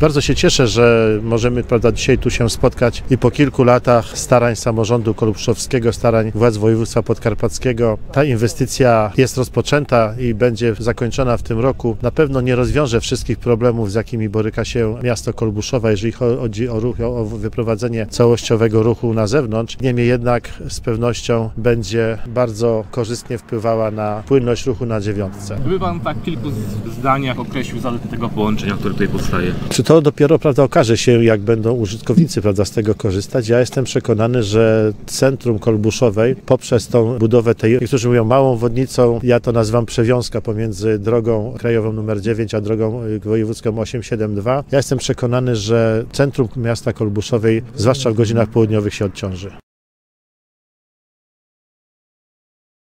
Bardzo się cieszę, że możemy prawda, dzisiaj tu się spotkać i po kilku latach starań samorządu kolubszowskiego, starań władz województwa podkarpackiego, ta inwestycja jest rozpoczęta i będzie zakończona w tym roku. Na pewno nie rozwiąże wszystkich problemów, z jakimi boryka się miasto Kolbuszowa, jeżeli chodzi o ruch, o wyprowadzenie całościowego ruchu na zewnątrz. Niemniej jednak z pewnością będzie bardzo korzystnie wpływała na płynność ruchu na dziewiątce. Gdyby Pan tak w kilku zdaniach określił zalety tego połączenia, które tutaj powstaje? To dopiero prawda, okaże się, jak będą użytkownicy prawda, z tego korzystać? Ja jestem przekonany, że centrum Kolbuszowej poprzez tą budowę tej, niektórzy mówią małą wodnicą, ja to nazywam przewiązka pomiędzy drogą krajową numer 9 a drogą y, wojewódzką 872. Ja jestem przekonany, że centrum miasta Kolbuszowej, zwłaszcza w godzinach południowych się odciąży.